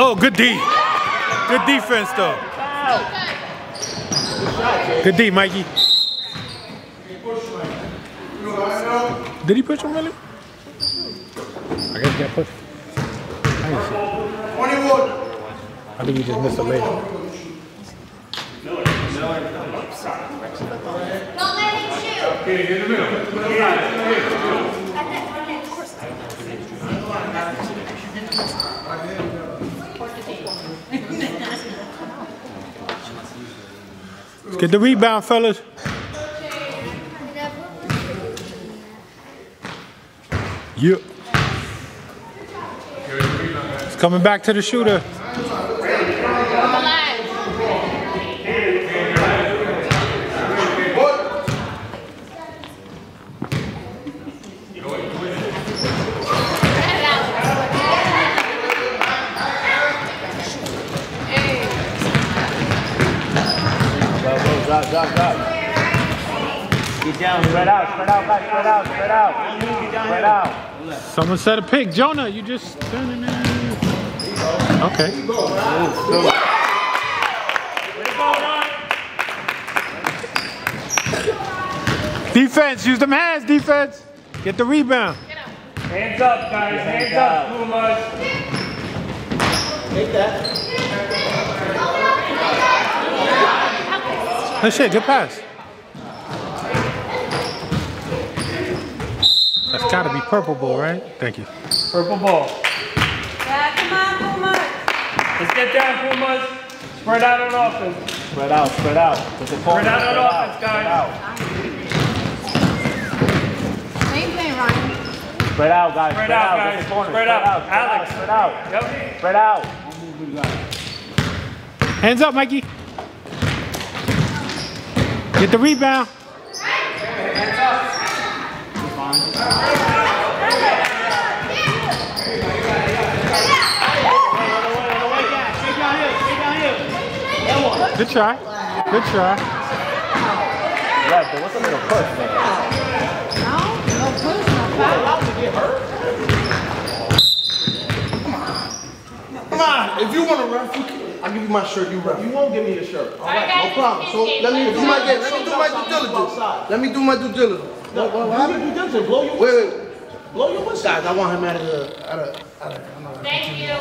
Oh, good D. Good defense, though. Good D, Mikey. Did he push him really? I guess he got pushed. I. I think he just missed a layup. Get the rebound, fellas. Yep. It's coming back to the shooter. Drop, drop, drop. Get down, spread out, spread out, guys, spread out, spread out. Spread out. Someone said a pick. Jonah, you just. Okay. Defense, use them hands, defense. Get the rebound. Hands up, guys. Hands up, Pumas. Good shit, good pass. That's gotta be purple ball, right? Thank you. Purple ball. Yeah, come on, Pumas. Let's get down, Pumas. Spread out on offense. Spread out, spread out. Spread out on offense, guys. out. Same thing, Ryan. Spread out, guys. Spread out, With guys. the corner. Spread out. Alex. Spread out. Yep. Spread out. Hands up, Mikey. Get the rebound. Good try. Good try. But what's a little push, man? No, no push, no foul. Come on, if you want to ref, you can, I'll give you my shirt, you ref. You won't give me your shirt. All right, no problem. So let me do my let me do my due diligence. Let me do my due diligence. What, what, what happened? Due diligence. Blow your wait, wait. Blow your whistle. Guys, I want him out of the out of out of. Thank you.